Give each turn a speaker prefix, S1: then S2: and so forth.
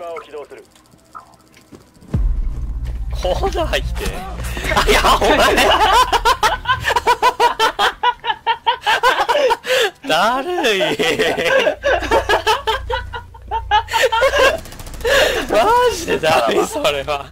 S1: マーを起動する。
S2: コーナー入って？あ いやお前。だるいマジでだるいそれは。